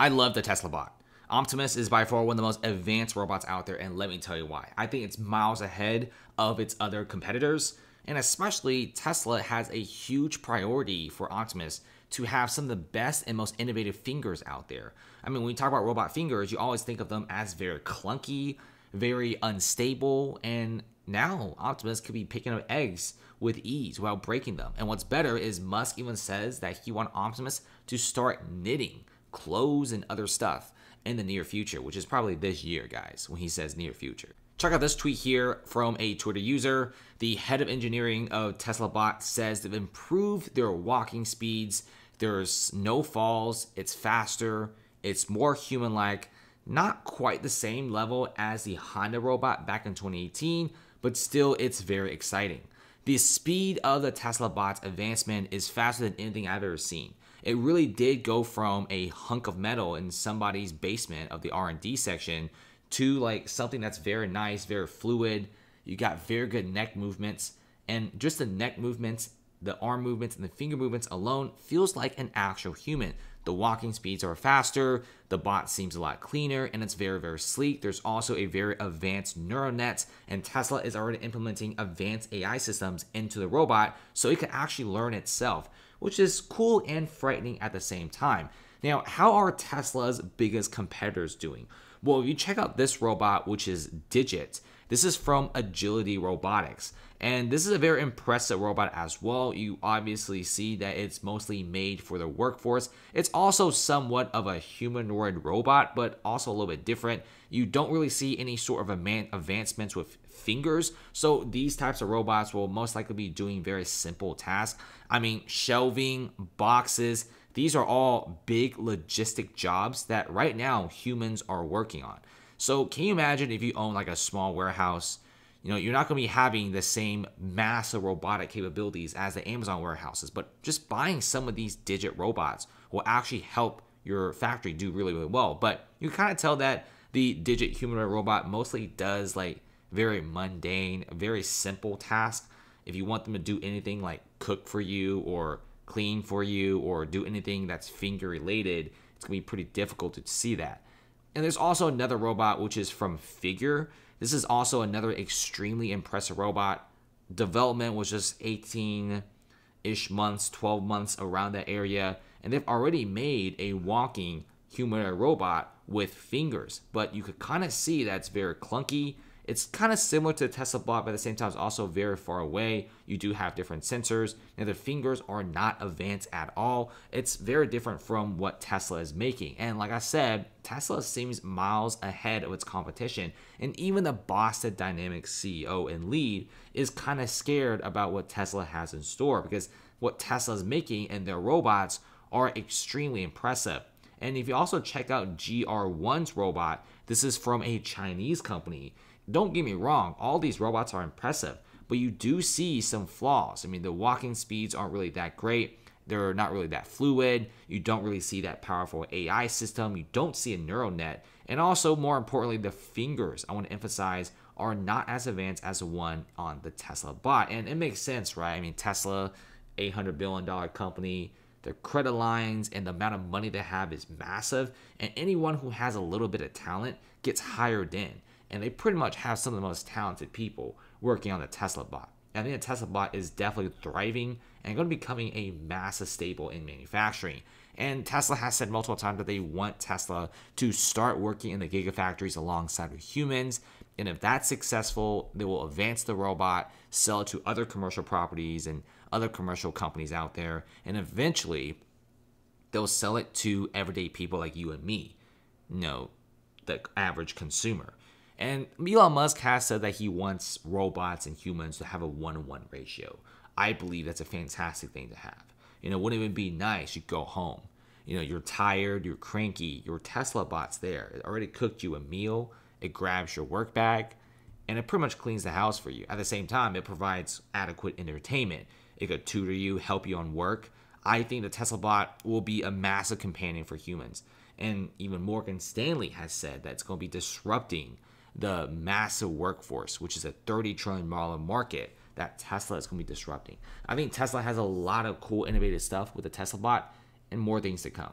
I love the Tesla bot. Optimus is by far one of the most advanced robots out there, and let me tell you why. I think it's miles ahead of its other competitors, and especially Tesla has a huge priority for Optimus to have some of the best and most innovative fingers out there. I mean, when you talk about robot fingers, you always think of them as very clunky, very unstable, and now Optimus could be picking up eggs with ease without breaking them. And what's better is Musk even says that he wants Optimus to start knitting clothes and other stuff in the near future, which is probably this year, guys, when he says near future. Check out this tweet here from a Twitter user. The head of engineering of Tesla Bot says they've improved their walking speeds. There's no falls, it's faster, it's more human like, not quite the same level as the Honda robot back in 2018, but still it's very exciting. The speed of the Tesla bot's advancement is faster than anything I've ever seen. It really did go from a hunk of metal in somebody's basement of the R&D section to like something that's very nice, very fluid. You got very good neck movements and just the neck movements, the arm movements and the finger movements alone feels like an actual human. The walking speeds are faster, the bot seems a lot cleaner, and it's very, very sleek. There's also a very advanced neural net, and Tesla is already implementing advanced AI systems into the robot so it can actually learn itself, which is cool and frightening at the same time. Now, how are Tesla's biggest competitors doing? Well, you check out this robot, which is Digit, this is from Agility Robotics. And this is a very impressive robot as well. You obviously see that it's mostly made for the workforce. It's also somewhat of a humanoid robot, but also a little bit different. You don't really see any sort of advancements with fingers. So these types of robots will most likely be doing very simple tasks. I mean, shelving, boxes, these are all big logistic jobs that right now humans are working on. So can you imagine if you own like a small warehouse? You know, you're not going to be having the same massive robotic capabilities as the Amazon warehouses, but just buying some of these digit robots will actually help your factory do really, really well. But you kind of tell that the digit humanoid robot mostly does like very mundane, very simple tasks. If you want them to do anything like cook for you or clean for you or do anything that's finger related, it's to be pretty difficult to see that. And there's also another robot which is from Figure. This is also another extremely impressive robot. Development was just 18 ish months, 12 months around that area. And they've already made a walking humanoid robot with fingers. But you could kind of see that's very clunky. It's kind of similar to the Tesla bot, but at the same time, it's also very far away. You do have different sensors. and the fingers are not advanced at all. It's very different from what Tesla is making. And like I said, Tesla seems miles ahead of its competition. And even the Boston Dynamics CEO and lead is kind of scared about what Tesla has in store because what Tesla is making and their robots are extremely impressive. And if you also check out GR1's robot, this is from a Chinese company. Don't get me wrong, all these robots are impressive, but you do see some flaws. I mean, the walking speeds aren't really that great. They're not really that fluid. You don't really see that powerful AI system. You don't see a neural net. And also, more importantly, the fingers, I want to emphasize, are not as advanced as the one on the Tesla bot. And it makes sense, right? I mean, Tesla, $800 billion company, their credit lines and the amount of money they have is massive. And anyone who has a little bit of talent gets hired in and they pretty much have some of the most talented people working on the Tesla bot. I think the Tesla bot is definitely thriving and going to be becoming a massive staple in manufacturing. And Tesla has said multiple times that they want Tesla to start working in the gigafactories alongside with humans. And if that's successful, they will advance the robot, sell it to other commercial properties and other commercial companies out there. And eventually, they'll sell it to everyday people like you and me, you know, the average consumer. And Elon Musk has said that he wants robots and humans to have a one one ratio. I believe that's a fantastic thing to have. You know, wouldn't it be nice? You go home. You know, you're tired, you're cranky, your Tesla bot's there. It already cooked you a meal, it grabs your work bag, and it pretty much cleans the house for you. At the same time, it provides adequate entertainment. It could tutor you, help you on work. I think the Tesla bot will be a massive companion for humans. And even Morgan Stanley has said that it's going to be disrupting the massive workforce, which is a 30 trillion dollar market that Tesla is going to be disrupting. I think Tesla has a lot of cool, innovative stuff with the Tesla bot and more things to come.